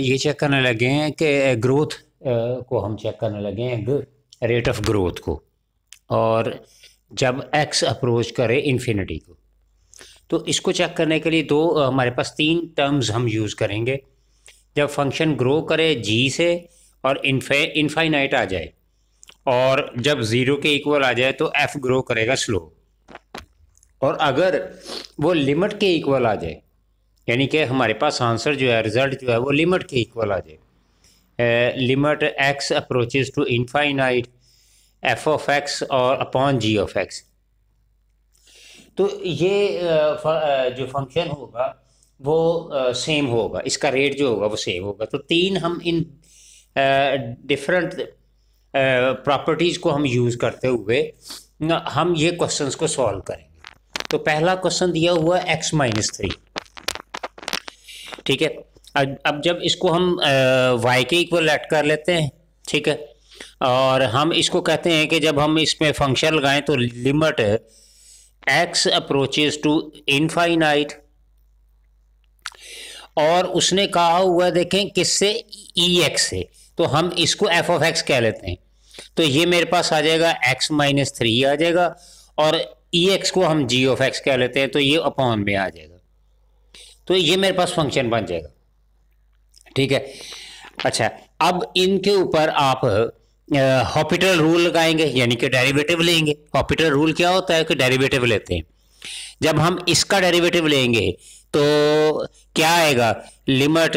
ये चेक करने लगे हैं कि ग्रोथ को हम चेक करने लगे हैं रेट ऑफ़ ग्रोथ को। और जब एक्स अप्रोच करे इन्फिनिटी को। तो इसको चेक करने के लिए दो हमारे पास तीन टर्म्स हम यूज़ करेंगे। जब फ़ंक्शन ग्रो करे जी से और इनफे इनफाइनाइट आ जाए, और जब ज़ीरो के इक्वल आ जाए तो एफ़ ग्रो करेगा स्लो और अगर वो लिमिट के इक्वल आ जाए यानी कि हमारे पास आंसर जो है रिज़ल्ट जो है, वो लिमिट के इक्वल आ जाए। Limit x approaches to infinite f of x और अपॉन जी ऑफ़ एक्स तो ये जो फ़ंक्शन होगा, वो सेम होगा। इसका रेट जो होगा, वो सेम होगा। तो तीन हम इन डिफरेंट प्रॉपर्टीज़ को हम यूज़ करते हुए हम ये क्वेश्चंस को सॉल्व करेंगे। तो पहला क्वेश्चन दिया हुआ एक्स माइनस थ्री ठीक है? अब जब इसको हम वाई के इक्वल लेट कर लेते हैं, ठीक है? और हम इसको कहते हैं कि जब हम इसमें फ़ंक्शन लगाएँ तो limit x approaches to infinite और उसने कहा हुआ देखें किससे? ई e एक्स से। तो हम इसको एफ़ ऑफ़ एक्स कह लेते हैं। तो ये मेरे पास आ जाएगा एक्स माइनस थ्री आ जाएगा और ई e एक्स को हम जी ऑफ़ एक्स कह लेते हैं। तो ये अपॉन में आ जाएगा। तो ये मेरे पास फ़ंक्शन बन जाएगा। ठीक है? अच्छा अब इनके ऊपर आप हॉपिटल रूल लगाएँगे, यानी कि डेरिवेटिव लेंगे। हॉपिटल रूल क्या होता है कि डेरिवेटिव लेते हैं। जब हम इसका डेरिवेटिव लेंगे तो क्या आएगा? Limit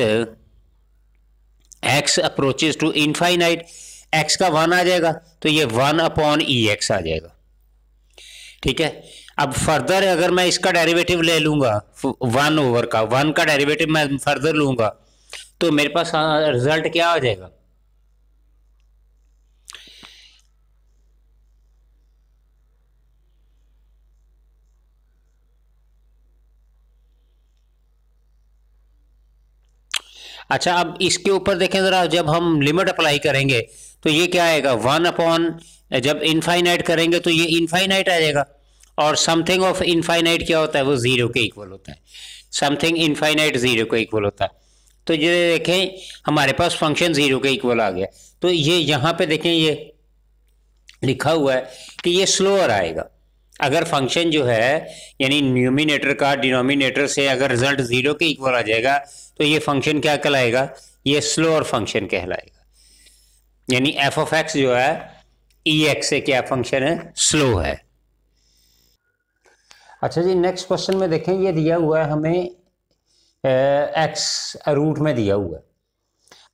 x approaches to infinite x का वन आ जाएगा तो ये वन अपॉन ई एक्स आ जाएगा। ठीक है? अब फर्दर अगर मैं इसका डेरिवेटिव ले लूँगा वन ओवर का वन का डेरिवेटिव मैं फर्दर लूँगा तो मेरे पास रिज़ल्ट क्या आ जाएगा? अच्छा अब इसके ऊपर देखें ज़रा, जब हम लिमिट अप्लाई करेंगे तो ये क्या आएगा? वन अपॉन जब इनफाइनाइट करेंगे तो ये इनफाइनाइट आ जाएगा। और समथिंग ऑफ़ इनफाइनाइट क्या होता है? वो ज़ीरो के इक्वल होता है। समथिंग इनफाइनाइट ज़ीरो के इक्वल होता है। तो ये देखें, हमारे पास फ़ंक्शन ज़ीरो के इक्वल आ गया। तो ये यहाँ पे देखें, ये लिखा हुआ है कि ये स्लोअर आएगा। अगर फ़ंक्शन जो है, यानी न्यूमिनेटर का डिनोमिनेटर से अगर रिज़ल्ट ज़ीरो के इक्वल आ जाएगा तो ये फ़ंक्शन क्या कहलाएगा? ये स्लोअर फ़ंक्शन कहलाएगा। यानी एफ़ ऑफ़ एक्स जो है ई e एक्स से क्या फ़ंक्शन है? स्लो है। अच्छा जी नेक्स्ट क्वेश्चन में देखें, ये दिया हुआ है हमें एक्स रूट में दिया हुआ है।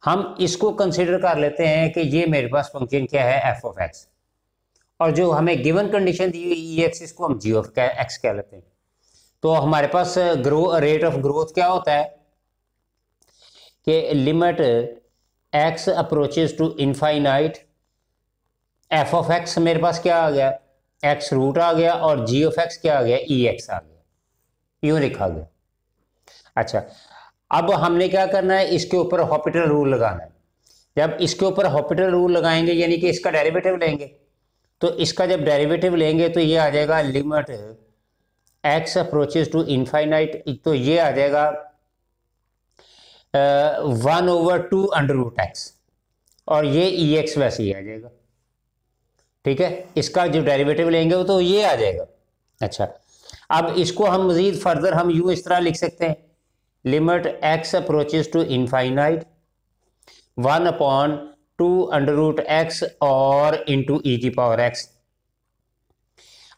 हम इसको कंसिडर कर लेते हैं कि ये मेरे पास फ़ंक्शन क्या है एफ़ ऑफ़ एक्स और जो हमें गिवन कंडीशन दी हुई ई एक्स इसको हम जी ऑफ़ एक्स कह लेते हैं। तो हमारे पास ग्रो रेट ऑफ़ ग्रोथ क्या होता है? कि limit x approaches to infinite f of x मेरे पास क्या आ गया? एक्स रूट आ गया और जी ऑफ़ एक्स क्या आ गया? ई e एक्स आ गया। यूँ लिखा गया? अच्छा अब हमने क्या करना है? इसके ऊपर हॉपिटल रूल लगाना है। जब इसके ऊपर हॉपिटल रूल लगाएँगे, यानी कि इसका डेरिवेटिव लेंगे तो इसका जब डेरिवेटिव लेंगे तो ये आ जाएगा limit x approaches to infinite तो ये आ जाएगा one over two under root x और ये ई e एक्स वैसे ही आ जाएगा। ठीक है? इसका जो डेरिवेटिव लेंगे वो तो ये आ जाएगा। अच्छा अब इसको हम मजीद फर्दर हम यू इस तरह लिख सकते हैं। Limit x approaches to infinite one upon two under root x और इंटू ई की पावर एक्स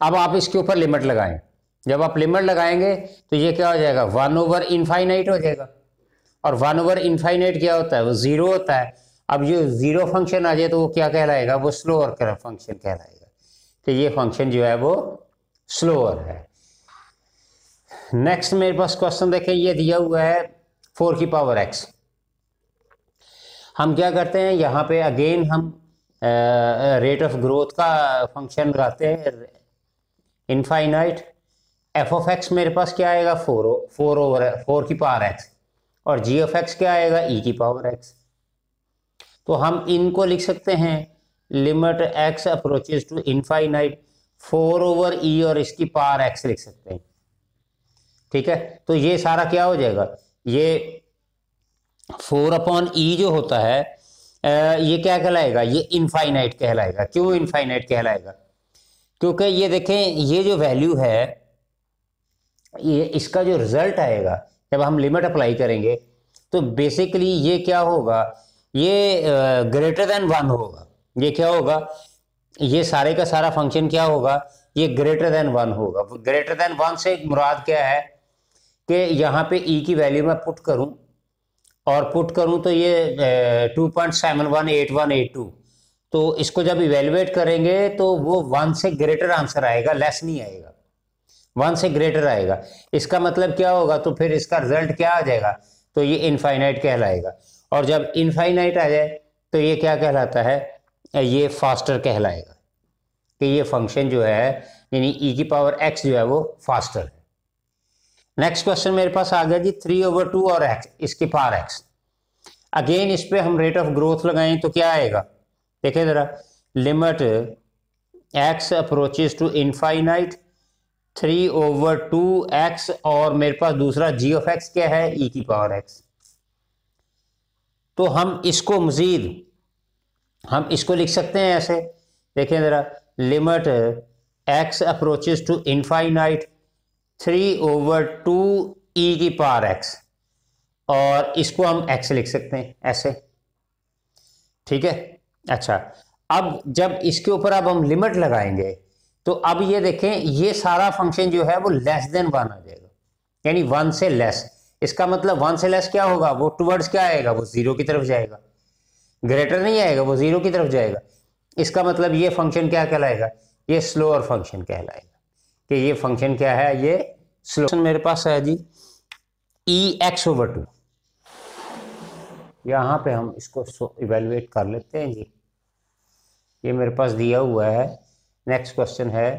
अब आप इसके ऊपर लिमिट लगाएँ। जब आप लिमिट लगाएँगे तो ये क्या हो जाएगा? वन ओवर इनफाइनाइट हो जाएगा। और वन ओवर इनफाइनाइट क्या होता है? वो ज़ीरो होता है। अब जो ज़ीरो फ़ंक्शन आ जाए तो वो क्या कहलाएगा? वो स्लोअर फ़ंक्शन कहलाएगा। तो ये फ़ंक्शन जो है वो स्लोअर है। नेक्स्ट मेरे पास क्वेश्चन देखें, ये दिया हुआ है फोर की पावर एक्स हम क्या करते हैं? यहाँ पे अगेन हम रेट ऑफ़ ग्रोथ का फ़ंक्शन लगाते हैं। इनफाइनाइट एफ़ ऑफ़ एक्स मेरे पास क्या आएगा? फोर फोर ओवर फोर की पावर एक्स और जी ऑफ़ एक्स क्या आएगा? ई e की पावर एक्स तो हम इनको लिख सकते हैं। Limit x approaches to infinite four over e और इसकी पावर एक्स लिख सकते हैं। ठीक है? तो ये सारा क्या हो जाएगा? ये फोर अपॉन ई जो होता है ये क्या कहलाएगा? ये इनफाइनाइट कहलाएगा। क्यों इनफाइनाइट कहलाएगा? क्योंकि ये देखें, ये जो वैल्यू है, ये इसका जो रिज़ल्ट आएगा, जब हम लिमिट अप्लाई करेंगे तो बेसिकली ये क्या होगा? ये ग्रेटर देन वन होगा। ये क्या होगा? ये सारे का सारा फ़ंक्शन क्या होगा? ये ग्रेटर देन वन होगा। ग्रेटर देन वन से मुराद क्या है कि यहाँ पे ई e की वैल्यू मैं पुट करूँ और पुट करूँ तो ये two point seven one eight one eight two तो इसको जब इवेलुएट करेंगे तो वो वन से ग्रेटर आंसर आएगा लेस नहीं आएगा। वन से ग्रेटर आएगा। इसका मतलब क्या होगा? तो फिर इसका रिज़ल्ट क्या आ जाएगा? तो ये इनफाइनाइट कहलाएगा। और जब इनफाइनाइट आ जाए तो ये क्या कहलाता है? ये फास्टर कहलाएगा। कि ये फ़ंक्शन जो है, यानी ई e की पावर एक्स जो है, वो फास्टर है। नेक्स्ट क्वेश्चन मेरे पास आ गया जी थ्री ओवर टू और एक्स इसकी पावर एक्स अगेन इस पर हम रेट ऑफ़ ग्रोथ लगाएँ तो क्या आएगा? देखिए ज़रा limit x approaches to infinite three over two x और मेरे पास दूसरा जी ऑफ़ एक्स क्या है? ई e की पावर एक्स तो हम इसको मज़ीद, हम इसको लिख सकते हैं ऐसे। देखें ज़रा limit x approaches to infinite three over two e की पार एक्स और इसको हम एक्स लिख सकते हैं ऐसे। ठीक है? अच्छा अब जब इसके ऊपर अब हम लिमिट लगाएँगे तो अब ये देखें, ये सारा फ़ंक्शन जो है वो लेस देन वन आ जाएगा। यानी वन से लेस इसका मतलब वन से लेस क्या होगा? वो टूवर्ड्स क्या आएगा? वो ज़ीरो की तरफ़ जाएगा। ग्रेटर नहीं आएगा, वो ज़ीरो की तरफ़ जाएगा। इसका मतलब ये फ़ंक्शन क्या कहलाएगा? ये स्लोअर फ़ंक्शन कहलाएगा। कि ये फ़ंक्शन क्या है? ये स्लो मेरे पास है g e x over two यहाँ पे हम इसको इवेलुएट कर लेते हैं जी। ये मेरे पास दिया हुआ है। नेक्स्ट क्वेश्चन है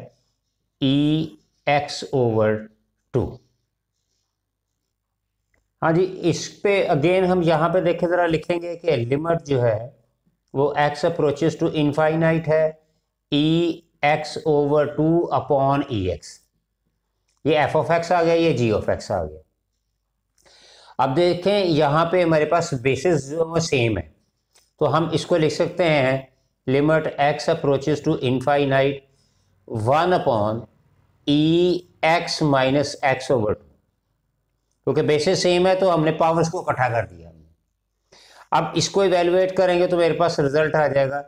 ई एक्स ओवर टू हाँ जी, इस पे अगेन हम यहाँ पे देखें, ज़रा लिखेंगे कि लिमिट जो है, वो एक्स अप्रोचेस टू इनफाइनाइट है e x over two upon e x ये एफ़ ऑफ़ एक्स आ गया, ये जी ऑफ़ एक्स आ गया। अब देखें, यहाँ पे हमारे पास बेसिस जो वो सेम है। तो हम इसको लिख सकते हैं, limit x approaches to infinite one upon e x minus x over two क्योंकि बेसिस सेम है तो हमने पावर्स को इकट्ठा कर दिया। अब इसको इवेलुएट करेंगे तो मेरे पास रिज़ल्ट आ जाएगा।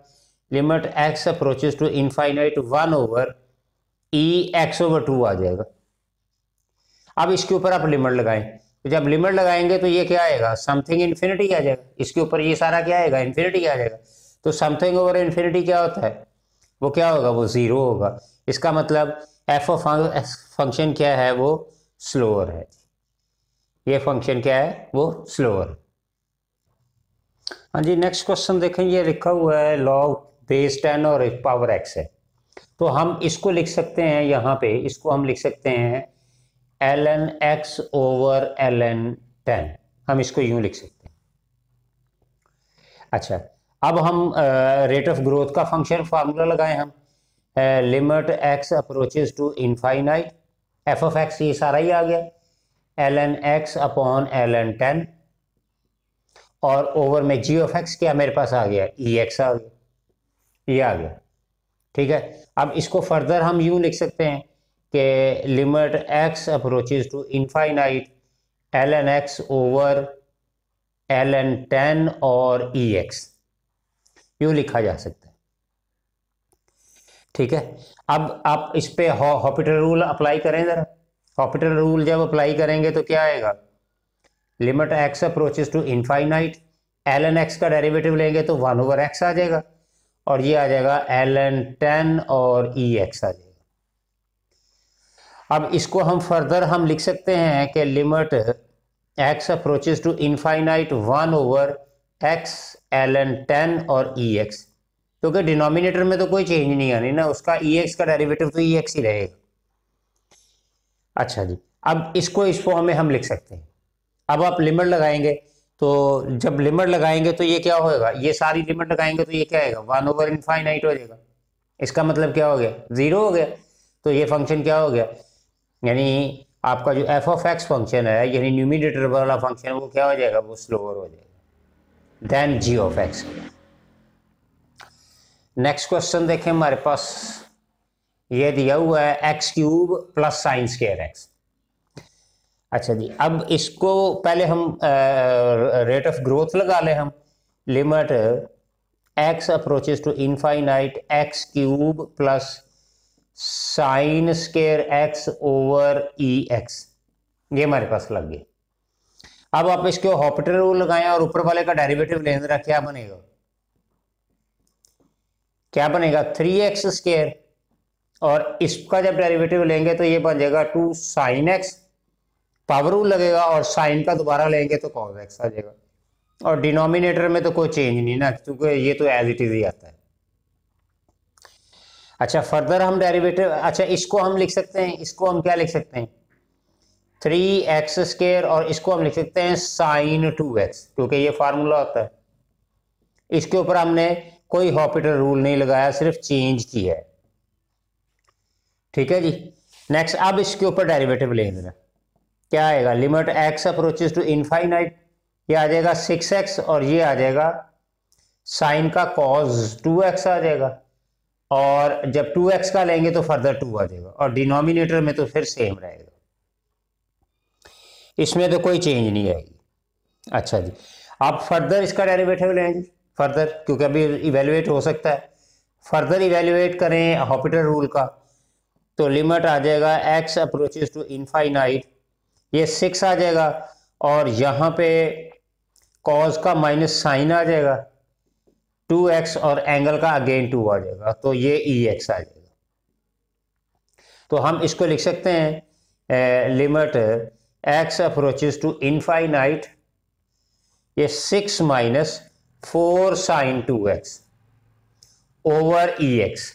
Limit x approaches to infinite one over e x over two आ जाएगा। अब इसके ऊपर आप लिमिट लगाएँ। तो जब लिमिट लगाएँगे तो ये क्या आएगा? समथिंग इन्फिनिटी आ जाएगा। इसके ऊपर ये सारा क्या आएगा? इन्फिनिटी आ जाएगा। तो समथिंग ओवर इन्फिनिटी क्या होता है? वो क्या होगा? वो ज़ीरो होगा। इसका मतलब एफ़ फ़ंक्शन क्या है? वो स्लोअर है। ये फ़ंक्शन क्या है? वो स्लोअर हाँ जी नेक्स्ट क्वेश्चन देखें, ये लिखा हुआ है लॉग बेस टेन और पावर एक्स है। तो हम इसको लिख सकते हैं यहाँ पे, इसको हम लिख सकते हैं l n x over l n ten हम इसको यूँ लिख सकते हैं। अच्छा अब हम रेट ऑफ़ ग्रोथ का फ़ंक्शन फार्मूला लगाए हम। Limit x approaches to infinite f of x ये सारा ही आ गया। L n x upon l n ten और ओवर में जी ऑफ़ एक्स क्या मेरे पास आ गया? ई e एक्स आ गया। ये आ गया। ठीक है? अब इसको फर्दर हम यूँ लिख सकते हैं कि limit x approaches to infinite l n x over l n ten और ई e एक्स यूँ लिखा जा सकता है। ठीक है? अब आप इस पे हॉपिटल रूल अप्लाई करें ज़रा। हॉपिटल रूल जब अप्लाई करेंगे तो क्या आएगा? Limit x approaches to infinite l n x का डेरिवेटिव लेंगे तो वन ओवर एक्स आ जाएगा। और ये आ जाएगा एल एन टेन और ई e एक्स आ जाएगा। अब इसको हम फर्दर हम लिख सकते हैं कि limit x approaches to infinite one over x l n ten और ई e एक्स क्योंकि डिनोमिनेटर में तो कोई चेंज नहीं आनी ना, उसका ई e एक्स का डेरिवेटिव तो ई एक्स ही रहेगा। अच्छा जी। अब इसको इस फॉर्म में हम लिख सकते हैं। अब आप लिमिट लगाएँगे तो जब लिमिट लगाएँगे तो ये क्या होगा ये सारी लिमिट लगाएँगे तो ये क्या आएगा? वन ओवर इनफाइनाइट हो जाएगा। इसका मतलब क्या हो गया? ज़ीरो हो गया। तो ये फ़ंक्शन क्या हो गया? यानी आपका जो एफ़ ऑफ़ एक्स फ़ंक्शन है, यानी न्यूमिनेटर वाला फ़ंक्शन वो क्या हो जाएगा? वो स्लोअर हो जाएगा। Then g of x next question देखें हमारे पास। ये दिया हुआ है x cube plus sine square x अच्छा जी, अब इसको पहले हम रेट ऑफ़ ग्रोथ लगा लें हम। Limit x approaches to infinite x cube plus sine square x over e x ये हमारे पास लग गए अब आप इसके हॉपिटल रूल लगाएँ और ऊपर वाले का डेरिवेटिव लेने क्या बनेगा? क्या बनेगा? थ्री एक्स स्केयर और इसका जब डेरिवेटिव लेंगे तो ये बन जाएगा two sine x power rule लगेगा और साइन का दोबारा लेंगे तो कॉज एक्स आ जाएगा। और डिनोमिनेटर में तो कोई चेंज नहीं ना, क्योंकि ये तो एज इट इज़ ही आता है। अच्छा फर्दर हम डेरिवेटिव अच्छा इसको हम लिख सकते हैं, इसको हम क्या लिख सकते हैं? थ्री एक्स स्केयर और इसको हम लिख सकते हैं साइन टू एक्स क्योंकि ये फार्मूला होता है। इसके ऊपर हमने कोई हॉपिटल रूल नहीं लगाया, सिर्फ़ चेंज किया है। ठीक है जी। नेक्स्ट अब इसके ऊपर डेरिवेटिव ले लेना। क्या आएगा? Limit x approaches to infinite ये आ जाएगा सिक्स एक्स और ये आ जाएगा साइन का कॉज टू एक्स आ जाएगा। और जब टू एक्स का लेंगे तो फर्दर टू आ जाएगा। और डिनोमिनेटर में तो फिर सेम रहेगा। इसमें तो कोई चेंज नहीं आएगी। अच्छा जी। आप फर्दर इसका डेरिवेटिव लेंगे फर्दर क्योंकि अभी इवेल्युएट हो सकता है। फर्दर इवेल्युएट करें हॉपिटल रूल का। तो लिमिट आ जाएगा एक्स अप्रोचेस टू इनफाइनाइट ये सिक्स आ जाएगा, और यहाँ पे कॉज का माइनस साइन आ जाएगा टू एक्स और एंगल का अगेन टू आ जाएगा तो ये ई एक्स आ जाएगा। तो हम इसको लिख सकते हैं limit x approaches to infinite ये six minus four sine two x over e x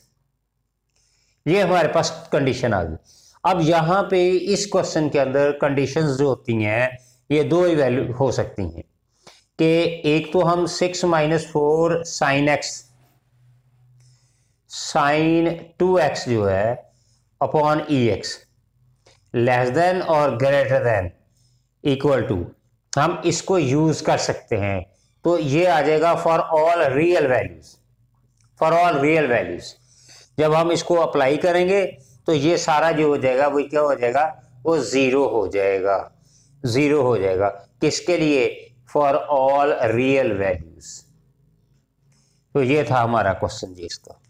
ये हमारे पास कंडीशन आ गई। अब यहाँ पे इस क्वेश्चन के अंदर कंडीशंस जो होती हैं, ये दो ही वैल्यू हो सकती हैं कि एक तो हम six minus four sine x sine two x जो है upon e x less than और ग्रेटर देन इक्वल टू हम इसको यूज़ कर सकते हैं। तो ये आ जाएगा for all real values for all real values जब हम इसको अप्लाई करेंगे तो ये सारा जो हो जाएगा वो क्या हो जाएगा? वो ज़ीरो हो जाएगा। ज़ीरो हो जाएगा। किसके लिए? फॉर ऑल रियल वैल्यूज़ तो ये था हमारा क्वेश्चन जी इसका।